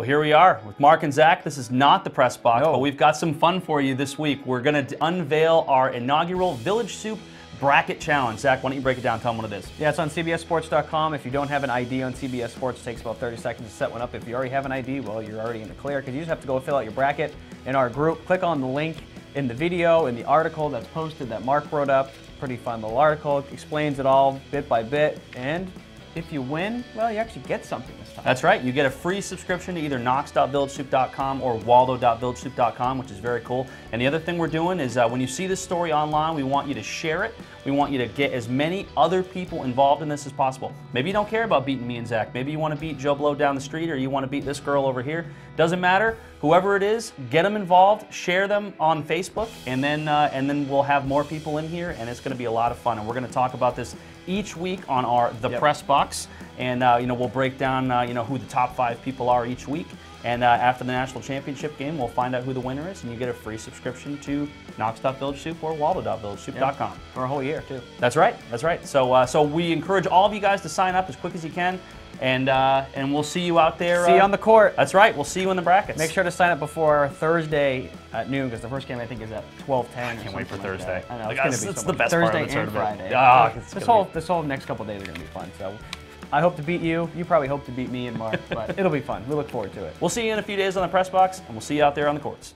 Well, here we are with Mark and Zach. This is not the press box, No. but we've got some fun for you this week. We're going to unveil our inaugural VillageSoup Bracket Challenge. Zach, why don't you break it down? Tell them what it is. Yeah, it's on CBSSports.com. If you don't have an ID on CBS Sports, it takes about 30 seconds to set one up. If you already have an ID, well, you're already in the clear because you just have to go fill out your bracket in our group. Click on the link in the video, in the article that's posted that Mark wrote up. Pretty fun little article. Explains it all bit by bit. And if you win, well, you actually get something this time. That's right. You get a free subscription to either knox.villagesoup.com or waldo.villagesoup.com, which is very cool. And the other thing we're doing is uh, when you see this story online, we want you to share it. We want you to get as many other people involved in this as possible. Maybe you don't care about beating me and Zach. Maybe you want to beat Joe Blow down the street or you want to beat this girl over here. Doesn't matter. Whoever it is, get them involved, share them on Facebook, and then uh, and then we'll have more people in here, and it's going to be a lot of fun. And we're going to talk about this each week on our The Yep. Press Box, and uh, you know we'll break down uh, you know who the top five people are each week. And uh, after the national championship game, we'll find out who the winner is, and you get a free subscription to Knox.villagesoup or Waldo.villagesoup.com. For a whole year, too. That's right. That's right. So, uh, so we encourage all of you guys to sign up as quick as you can, and uh, and we'll see you out there. See you uh, on the court. That's right. We'll see you in the brackets. Make sure to sign up before Thursday at noon because the first game I think is at 12:10. I can't wait for Thursday. I know Like, it's it's- be it's so the best part of Thursday the and. Friday. Ah, it's this whole be- this whole next couple days are gonna be fun. So I hope to beat you. You probably hope to beat me and Mark, but it'll be fun. We look forward to it. We'll see you in a few days on the press box, and we'll see you out there on the courts.